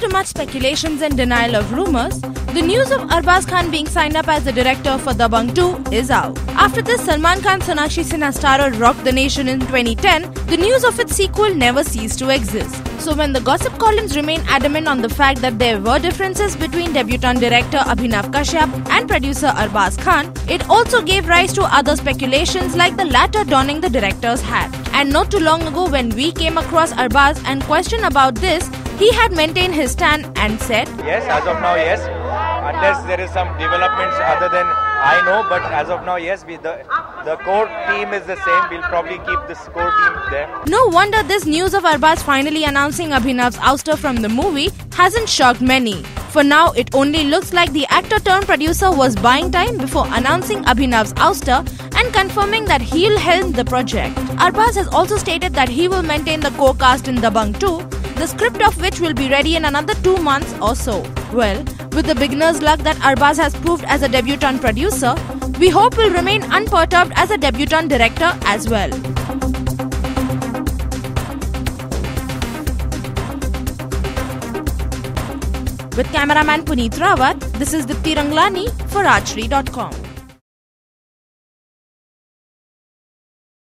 speculations and denial of rumors, the news of Arbaaz Khan being signed up as the director for Dabangg 2 is out. After this, Salman Khan Sonakshi Sinha starrer rocked the nation in 2010, the news of its sequel never ceased to exist. So when the gossip columns remain adamant on the fact that there were differences between debutant director Abhinav Kashyap and producer Arbaaz Khan, it also gave rise to other speculations like the latter donning the director's hat. And not too long ago when we came across Arbaaz and questioned about this, he had maintained his stand and said, Yes, as of now, yes. Unless there is some developments other than I know, but as of now, yes, we, the the core team is the same. We'll probably keep this core team there. No wonder this news of Arbaaz finally announcing Abhinav's ouster from the movie hasn't shocked many. For now, it only looks like the actor turned producer was buying time before announcing Abhinav's ouster and confirming that he'll helm the project. Arbaaz has also stated that he will maintain the core cast in Dabangg 2 the script of which will be ready in another two months or so. Well, with the beginner's luck that Arbaaz has proved as a debutant producer, we hope will remain unperturbed as a debutant director as well. With cameraman Puneet Rawat, this is Dipti Ranglani for Rajshri.com.